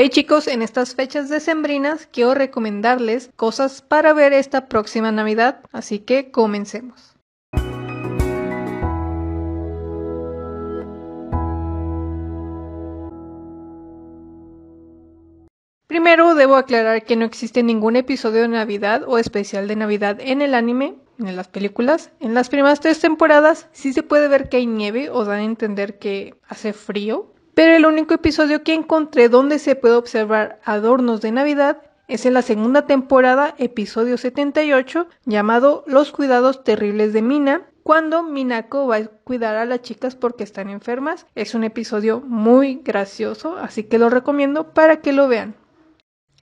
Hey chicos, en estas fechas decembrinas quiero recomendarles cosas para ver esta próxima Navidad, así que comencemos. Primero debo aclarar que no existe ningún episodio de Navidad o especial de Navidad en el anime, en las películas. En las primeras tres temporadas sí se puede ver que hay nieve o dan a entender que hace frío, pero el único episodio que encontré donde se puede observar adornos de Navidad es en la segunda temporada, episodio 78, llamado Los cuidados terribles de Mina, cuando Minako va a cuidar a las chicas porque están enfermas. Es un episodio muy gracioso, así que lo recomiendo para que lo vean.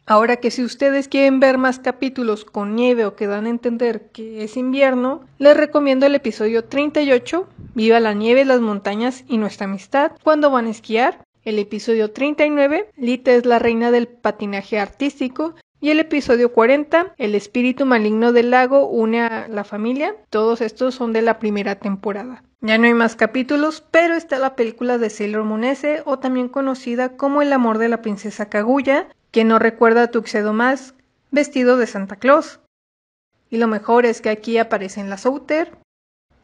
Ahora que si ustedes quieren ver más capítulos con nieve o que dan a entender que es invierno, les recomiendo el episodio 38, Viva la nieve, las montañas y nuestra amistad cuando van a esquiar. El episodio 39, Lita es la reina del patinaje artístico. Y el episodio 40, El espíritu maligno del lago une a la familia. Todos estos son de la primera temporada. Ya no hay más capítulos, pero está la película de Sailor Moon S, o también conocida como El amor de la princesa Kaguya, que no recuerda a Tuxedo más vestido de Santa Claus. Y lo mejor es que aquí aparecen las Outer,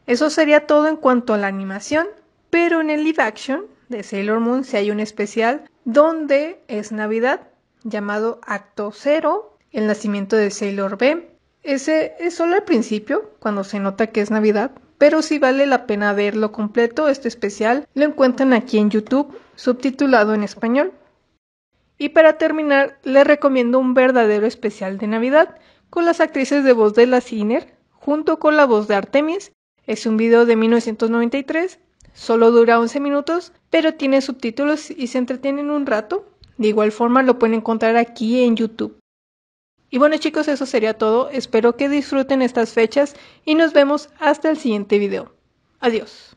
eso sería todo en cuanto a la animación, pero en el live action de Sailor Moon sí hay un especial donde es Navidad llamado Acto Cero, el nacimiento de Sailor B. Ese es solo al principio, cuando se nota que es Navidad, pero si vale la pena verlo completo, este especial lo encuentran aquí en YouTube, subtitulado en español. Y para terminar, les recomiendo un verdadero especial de Navidad con las actrices de voz de la Ciner, junto con la voz de Artemis es un video de 1993, solo dura 11 minutos, pero tiene subtítulos y se entretienen un rato. De igual forma lo pueden encontrar aquí en YouTube. Y bueno chicos, eso sería todo. Espero que disfruten estas fechas y nos vemos hasta el siguiente video. Adiós.